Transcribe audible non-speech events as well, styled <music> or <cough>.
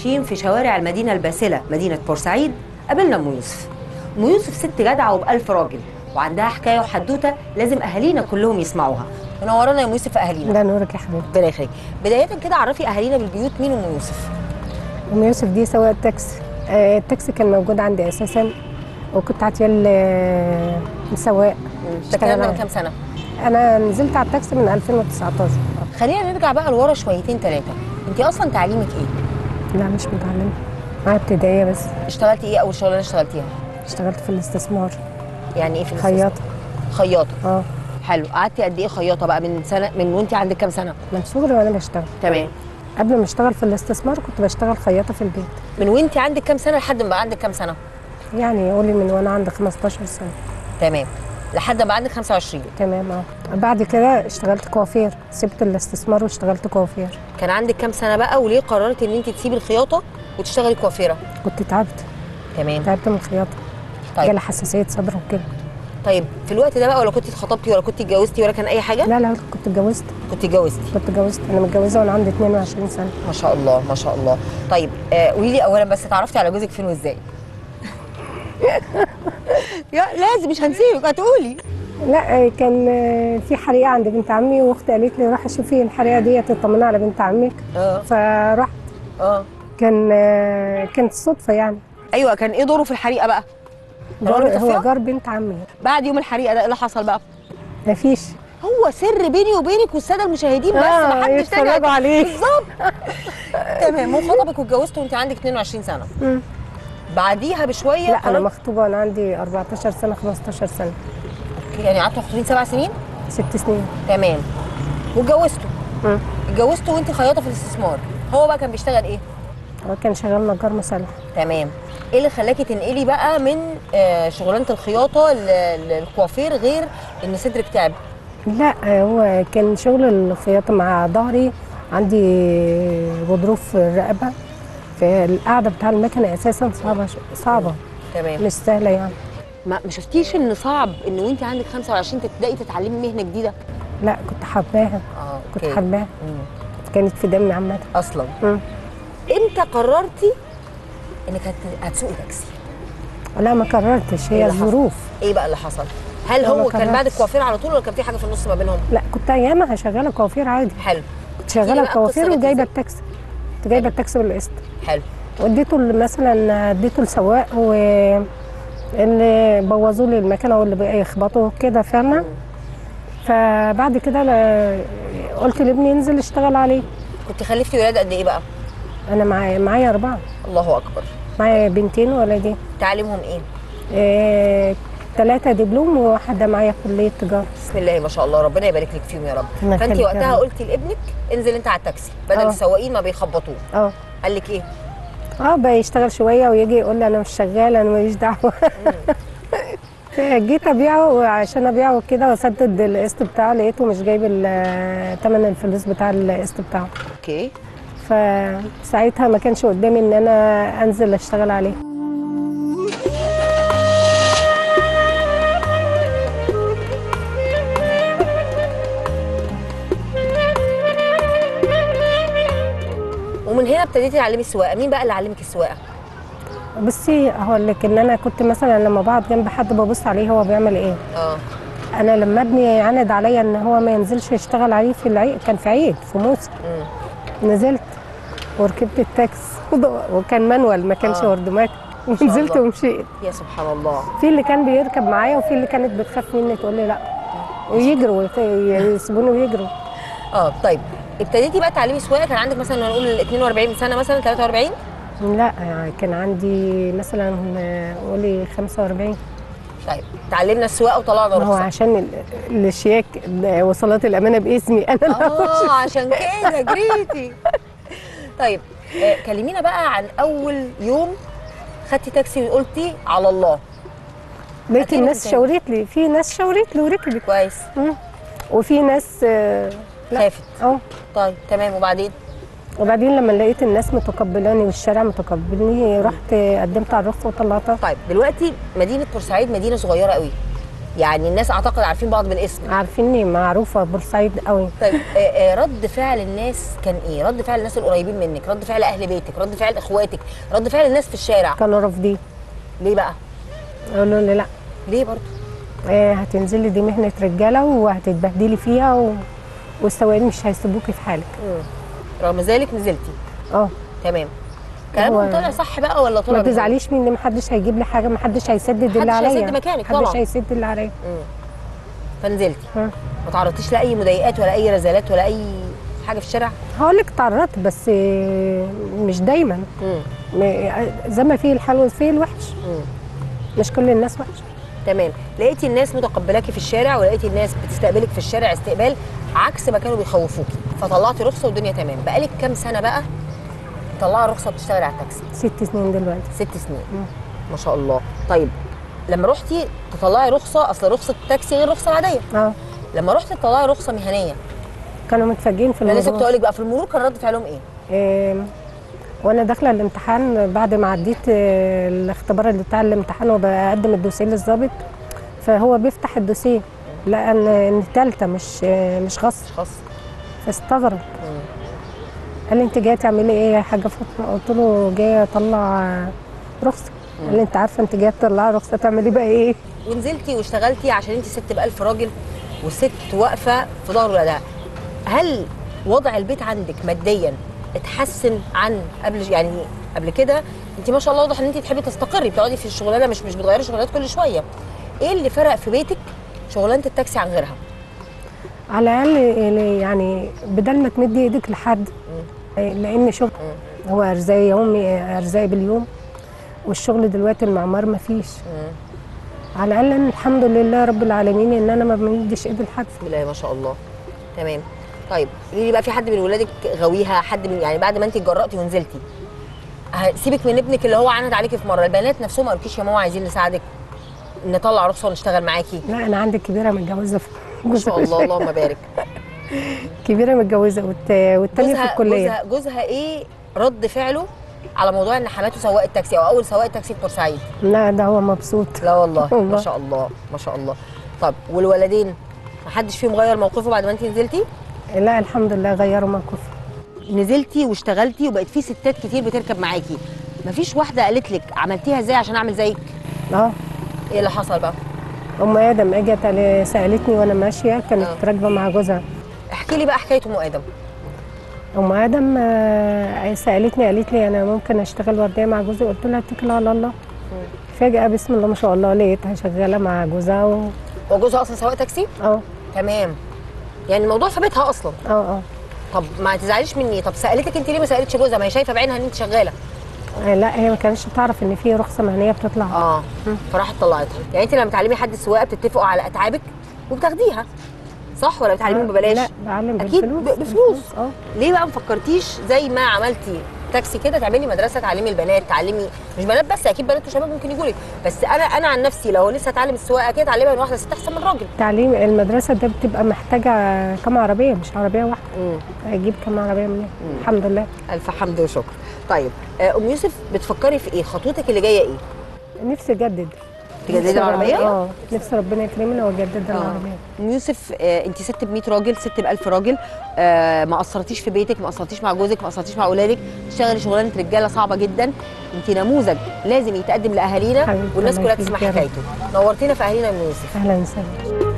ماشيين في شوارع المدينة الباسلة مدينة بورسعيد قابلنا أم يوسف. أم يوسف ست جدعة وبألف راجل وعندها حكاية وحدوتة لازم أهالينا كلهم يسمعوها. منورانا يا أم يوسف أهالينا. ده نورك يا حبيبتي ربنا يخليك. بداية كده عرفي أهالينا بالبيوت مين أم يوسف؟ أم يوسف دي سواق تاكسي آه، التاكسي كان موجود عندي أساسا وكنت عطياه ل آه، سواق. ده الكلام من كام سنة؟ أنا نزلت على التاكسي من 2019 خلينا نرجع بقى لورا شويتين ثلاثة انت أصلا تعليمك إيه؟ لا مش متعلمه معايا ابتدائية بس. اشتغلتي إيه اول شغلانة اشتغلتيها؟ اشتغلت في الاستثمار. يعني إيه في الاستثمار؟ خياطة. خياطة. آه. حلو. قعدتي قد إيه خياطة بقى من سنة من وانت عندك كام سنة؟ من صغري وأنا بشتغل. تمام. قبل ما اشتغل في الاستثمار كنت بشتغل خياطة في البيت. من وانت عندك كام سنة لحد ما بقى عندك كام سنة؟ يعني قولي من وأنا عندي 15 سنة. تمام. لحد ما عندك 25 تمام آه. بعد كده اشتغلت كوافير سبت الاستثمار واشتغلت كوافير. كان عندك كام سنة بقى وليه قررتي إن أنت تسيبي الخياطة وتشتغلي كوافيرة؟ كنت تعبت. تمام. تعبت من الخياطة. طيب. جالي حساسية صدر وكده. طيب في الوقت ده بقى ولا كنتي اتخطبتي ولا كنتي اتجوزتي ولا كان أي حاجة؟ لا لا كنت اتجوزت. كنت اتجوزتي. كنت اتجوزت. أنا متجوزة وأنا عندي 22 سنة. ما شاء الله ما شاء الله. طيب آه، قولي لي اولا بس اتعرفتي على جوزك فين وإزاي؟ <laughs> لازم مش هنسيبك هتقولي لا آه، كان آه، في حريقة عند بنت عمي واختي قالت لي روحي شوفي الحريقة دي تطمني على بنت عمك. آه. فرحت. آه. كان آه، كانت صدفة يعني. أيوه كان إيه دوره في الحريقة بقى؟ كان هو جار هو بنت عمي. بعد يوم الحريقة ده إيه اللي حصل بقى؟ مفيش هو سر بيني وبينك والسادة المشاهدين بس آه، ما حدش تاني يتفرجوا عليه. بالظبط. <laughs> تمام وخطبك واتجوزت وأنت عندك 22 سنة. بعديها بشوية لا أنا مخطوبة وأنا عندي 14 سنة 15 سنة. يعني قعدتوا مخطوبين سبع سنين؟ ست سنين. تمام. واتجوزتوا. اتجوزتوا وانت خياطة في الاستثمار. هو بقى كان بيشتغل إيه؟ هو كان شغال نجار مسلح. تمام. إيه اللي خلاكي تنقلي بقى من آه، شغلانة الخياطة للكوافير غير إن صدرك تعب؟ لا هو كان شغل الخياطة مع ظهري. عندي غضروف الرقبة فالقعدة بتاع المكنة أساسا صعبة صعبة. تمام. مش سهلة يعني. ما ما شفتيش إن صعب إن وانت عندك 25 تبدأي تتعلمي مهنة جديدة؟ لا كنت حباها. آه كنت. حباها. كانت في دمي عامة. أصلا. مم. إمتى قررتي إنك هت- هتسوقي تاكسي؟ لا ما قررتش. إيه هي حصل؟ الظروف. إيه بقى اللي حصل؟ هل هو كان بعد. الكوافير على طول ولا كان في حاجة في النص ما بينهم؟ لا كنت أيامها شغالة كوافير عادي. حلو. كنت بقى كوافير إزاي؟ التاكسي. كنت جايبة التاكسي بالقسط حلو. واديته مثلا اديته لسواق و اللي بوظوا لي المكنه واللي بقى يخبطوا كده فاهمة؟ فبعد كده ل- قلت لابني ينزل يشتغل عليه. كنت خلفتي ولاد قد إيه بقى؟ أنا معايا معايا اربعة. الله اكبر. معايا بنتين وولدين تعليمهم إيه؟ إيه ثلاثة دبلوم وواحدة معايا كلية تجارة. بسم الله ما شاء الله ربنا يبارك لك فيهم يا رب. فانت وقتها. قلتي لابنك انزل انت على التاكسي بدل آه. السواقين ما بيخبطوه. آه. قال لك إيه؟ آه بقى يشتغل شوية ويجي يقول لي أنا مش شغال أنا ماليش دعوة. <laughs> جيت أبيعه وعشان أبيعه كده واسدد القسط بتاعه لقيته مش جايب ال- تمن الفلوس بتاع القسط بتاعه. OK. فساعتها ما كانش قدامي إن أنا أنزل أشتغل عليه. هنا ابتديتي تعلمي السواقه مين بقى اللي علمك السواقة؟ بصي هقول لك إن أنا كنت مثلا لما بقعد جنب حد ببص عليه هو بيعمل إيه. آه. أنا لما ابني عند عليا إن هو ما ينزلش يشتغل عليه في العيد كان في عيد في موسى. نزلت وركبت التاكس <laughs> وكان manual ما كانش آه. أوردوماتيك. ونزلت. ومشيت. يا سبحان الله. في اللي كان بيركب معايا وفي اللي كانت بتخاف مني تقول لي لأ. ويجروا يسيبوني ويجروا. آه طيب. ابتديتي بقى تعلمي سواقة كان عندك مثلا نقول 42 سنة مثلا 43 لا كان عندي مثلا قولي 45 طيب تعلمنا السواقة وطلعنا ما هو رخصة. عشان ال- الشياك وصلات الأمانة باسمي. <laughs> أنا. آه عشان كده جريتي. طيب آه كلمينا بقى عن أول يوم خدتي تاكسي وقلتي على الله. لقيت الناس شاورت لي في ناس شاورت لي وركبت. كويس. مم. وفي ناس آه،. خافت. آه طيب تمام. وبعدين؟ وبعدين لما لقيت الناس متقبلاني والشارع متقبلني رحت قدمت على الرخصة وطلعتها. طيب دلوقتي مدينة بورسعيد مدينة صغيرة قوي. يعني الناس أعتقد عارفين بعض بالاسم. عارفيني معروفة بورسعيد قوي. طيب آه، آه، رد فعل الناس كان إيه؟ رد فعل الناس القريبين منك رد فعل أهل بيتك رد فعل إخواتك رد فعل الناس في الشارع. كانوا رافضين. ليه بقى؟ قالوا لي لا. ليه برضه؟ آه، هتنزلي دي مهنة رجالة وهتتبهدلي فيها و... والسواقين مش هيسيبوكي في حالك. رغم ذلك نزلتي. آه. تمام. كلامهم طلع صح بقى ولا طلع ما؟ تزعليش مني محدش هيجيب لي حاجة محدش هيسدد اللي محدش عليا. هيسد مكانك طبعا. محدش هيسد اللي عليا. فنزلتي. ها. ما تعرضتيش لأي مضايقات ولا أي رزالات ولا أي حاجة في الشارع؟ هقول لك تعرضت بس مش دايما. مم. م- زي ما فيه الحلو فيه الوحش. مم. مش كل الناس وحشة. تمام. لقيتي الناس متقبلاكي في الشارع ولقيتي الناس بتستقبلك في الشارع استقبال عكس ما كانوا بيخوفوكي. فطلعتي رخصة والدنيا تمام. بقالك كام سنة بقى طلعي رخصه بتشتغلي على التاكسي؟ ست سنين دلوقتي. ست سنين. ما شاء الله. طيب لما رحتي تطلعي رخصة أصل رخصة التاكسي غير الرخصه العاديه آه. لما رحتي تطلعي رخصة مهنية. كانوا متفاجئين في أنا لسه كنت أقول لك بقى في المرور كان رد فعلهم إيه؟ آم، وأنا داخلة الامتحان بعد ما عديت آه، الاختبار اللي بتاع الامتحان وبقدم الدوسيه للظابط فهو بيفتح الدوسيه. لقى ان ان تالته مش آه، مش غصب خاص فاستغرب قال لي انت جاية تعملي إيه؟ يا حاجة فاطمه قلت له جاية اطلع رخصة. قال لي انت عارفة انت جاية تطلعي رخصة تعملي بقى إيه؟ ونزلتي واشتغلتي عشان انت ست بألف راجل وست واقفة في ظهر ولادها هل وضع البيت عندك ماديا اتحسن عن قبل يعني قبل كده؟ انت ما شاء الله واضح ان انت تحبي تستقري بتقعدي في الشغلانة مش مش بتغيري شغلانات كل شوية. إيه اللي فرق في بيتك شغلانة التاكسي عن غيرها. على الأقل يعني بدل ما تمدي إيدك لحد آه، لأن شغل هو أرزاق يومي أرزاق باليوم والشغل دلوقتي المعمار ما فيش. على الأقل الحمد لله رب العالمين إن أنا ما بمدش إيدي لحد. بسم الله ما شاء الله. تمام. طيب قولي لي بقى في حد من ولادك غاويها؟ حد من يعني بعد ما انت اتجرأتي ونزلتي سيبك من ابنك اللي هو عند عليكي في مرة البنات نفسهم ما قالوكيش يا ماما عايزين نساعدك؟ نطلع رخصة ونشتغل معاكي. لا أنا عندي كبيرة متجوزة. ما شاء الله اللهم بارك. <laughs> كبيرة متجوزة والت- والتانية في الكلية. جوزها جوزها إيه؟ رد فعله على موضوع إن حماته سواق التاكسي أو أول سواق تاكسي في بورسعيد. لا ده هو مبسوط. لا <laughs> والله ما. شاء الله ما شاء الله. طب والولدين؟ ما حدش فيهم غير موقفه بعد ما انت نزلتي؟ لا الحمد لله غيروا موقف نزلتي واشتغلتي وبقت في ستات كتير بتركب معاكي. مفيش واحدة قالت لك عملتيها إزاي عشان أعمل زيك؟ آه. إيه اللي حصل بقى؟ أم آدم إجت سألتني وأنا ماشية كانت آه. راكبة مع جوزها. احكي لي بقى حكاية أم آدم. أم آدم آه، سألتني قالت لي أنا ممكن أشتغل ورديه مع جوزي قلت لها اتكل على الله. فجأة بسم الله ما شاء الله لقيتها شغالة مع جوزها و... هو جوزها أصلا سواق تاكسي؟ آه. تمام. يعني الموضوع في بيتها أصلا. آه آه. طب ما تزعليش مني. طب سألتك أنت ليه ما سألتش جوزها؟ ما هي شايفة بعينها إن أنت شغالة. لا هي ما كانتش تعرف إن في رخصة مهنية بتطلع. آه. فراحت طلعتها. يعني انت لما تعلمي حد السواقة بتتفقوا على أتعابك وبتاخديها. صح ولا بتعلميهم ببلاش؟ لا بعلم أكيد بالفلوس. ب- بفلوس. آه. ليه بقى ما فكرتيش زي ما عملتي تاكسي كده تعملي مدرسة تعلمي البنات تعلمي مش بنات بس أكيد بنات وشباب ممكن يجوا لك بس أنا أنا عن نفسي لو لسه اتعلم السواقة كده أتعلمها من واحدة ست أحسن من راجل. تعليم المدرسة ده بتبقى محتاجة كم عربية؟ مش عربية واحدة. أجيب كم عربية منين؟ الحمد لله. ألف حمد وشكر. طيب آه، أم يوسف بتفكري في إيه؟ خطوتك اللي جاية إيه؟ نفسي أجدد. تجددي نفسي- العربية؟ آه نفسي ربنا يكرمنا واجدد العربية. ام يوسف آه، انت ست ب 100 راجل ست ب 1000 راجل آه، ما قصرتيش في بيتك ما قصرتيش مع جوزك ما قصرتيش مع أولادك تشتغلي شغلانة رجالة صعبة جدا انت نموذج لازم يتقدم لأهالينا والناس كلها تسمع. حكايته. نورتينا في أهالينا يا ام يوسف. أهلا وسهلا.